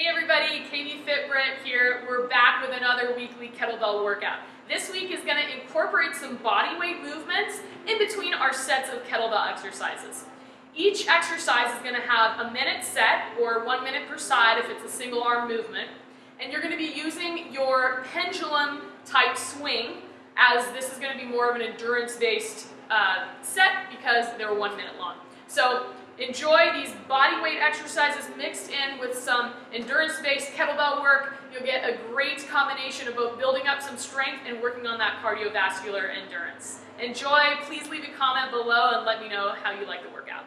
Hey everybody, KB Fit Britt here. We're back with another weekly kettlebell workout. This week is gonna incorporate some body weight movements in between our sets of kettlebell exercises. Each exercise is gonna have a minute set, or one minute per side if it's a single arm movement, and you're gonna be using your pendulum type swing as this is gonna be more of an endurance based uh, set because they're one minute long. So Enjoy these body weight exercises mixed in some endurance-based kettlebell work. You'll get a great combination of both building up some strength and working on that cardiovascular endurance. Enjoy. Please leave a comment below and let me know how you like the workout.